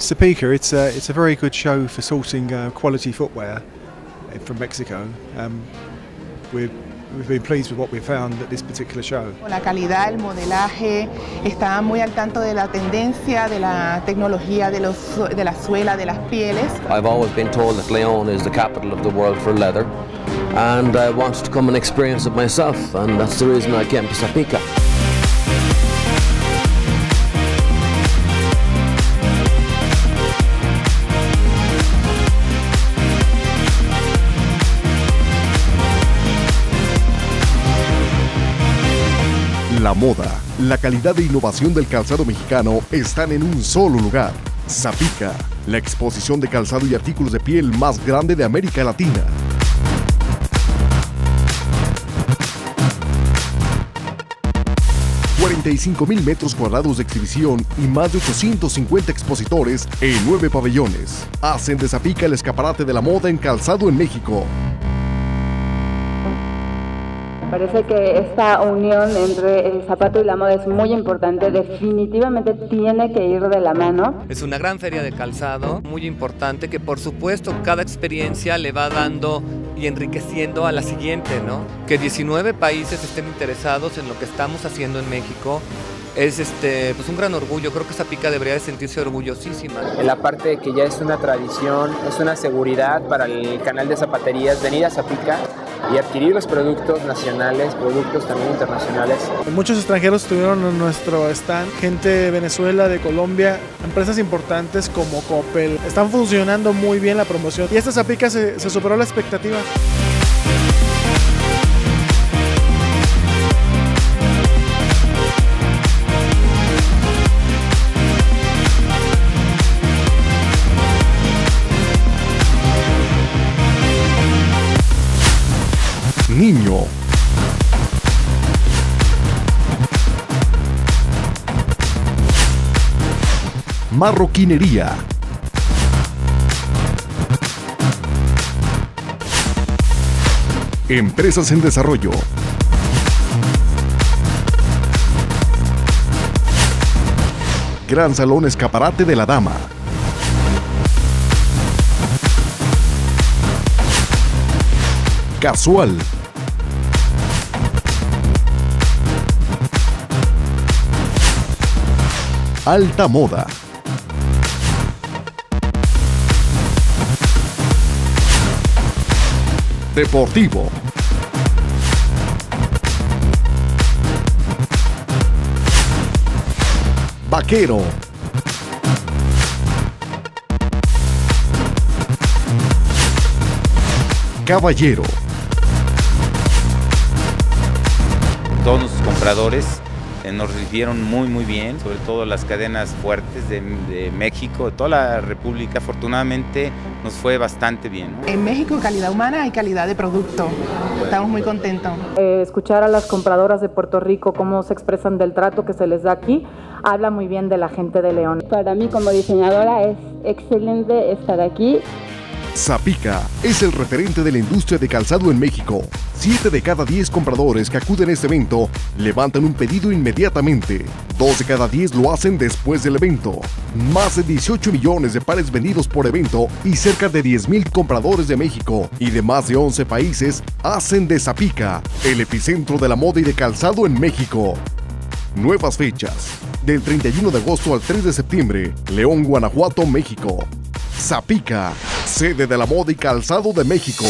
Zapika, it's a, it's a very good show for sourcing uh, quality footwear from Mexico. Um, we're We've been pleased with what we found at this particular show. La calidad, el modelaje, está muy al tanto de la tendencia, de la tecnología, de, los, de la suela, de las pieles. I've always been told that León is the capital of the world for leather and I wanted to come and experience it myself and that's the reason I came to Zapica. La moda, la calidad e innovación del calzado mexicano están en un solo lugar. Zapica, la exposición de calzado y artículos de piel más grande de América Latina. ...45 mil metros cuadrados de exhibición y más de 850 expositores en nueve pabellones... ...hacen de Zapica el escaparate de la moda en calzado en México. Parece que esta unión entre el zapato y la moda es muy importante, definitivamente tiene que ir de la mano. Es una gran feria de calzado, muy importante, que por supuesto cada experiencia le va dando y enriqueciendo a la siguiente, ¿no? Que 19 países estén interesados en lo que estamos haciendo en México es este, pues un gran orgullo. Creo que Zapica debería de sentirse orgullosísima. En la parte de que ya es una tradición, es una seguridad para el canal de zapaterías venir a Zapica y adquirir los productos nacionales, productos también internacionales. Muchos extranjeros estuvieron en nuestro stand, gente de Venezuela, de Colombia, empresas importantes como Coppel. Están funcionando muy bien la promoción y esta Zapica se, se superó la expectativa. Niño. Marroquinería. Empresas en desarrollo. Gran Salón Escaparate de la Dama. Casual. Alta moda. Deportivo. Vaquero. Caballero. Todos nuestros compradores nos recibieron muy muy bien, sobre todo las cadenas fuertes de, México, de toda la República, afortunadamente nos fue bastante bien. En México calidad humana y calidad de producto, estamos muy contentos. Eh, escuchar a las compradoras de Puerto Rico cómo se expresan del trato que se les da aquí, habla muy bien de la gente de León. Para mí como diseñadora es excelente estar aquí. Zapica es el referente de la industria de calzado en México. Siete de cada diez compradores que acuden a este evento levantan un pedido inmediatamente. Dos de cada diez lo hacen después del evento. Más de 18 millones de pares vendidos por evento y cerca de 10 mil compradores de México y de más de 11 países hacen de Zapica el epicentro de la moda y de calzado en México. Nuevas fechas. Del 31 de agosto al 3 de septiembre, León, Guanajuato, México. Zapica, sede de la moda y calzado de México.